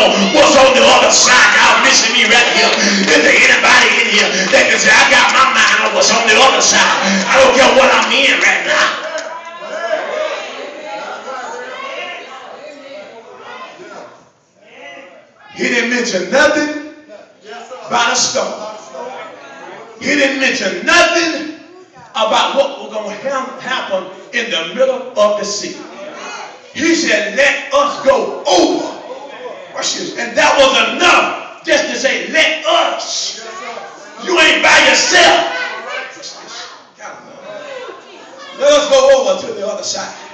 know what's on the other side. Y'all missing me right here. Is there anybody in here that can say, I got my mind on what's on the other side? I don't care what I'm in right now. He didn't mention nothing about a storm. He didn't mention nothing about what was going to happen in the middle of the sea. He said, let us go. And that was enough just to say, let us. You ain't by yourself. Let us go over to the other side.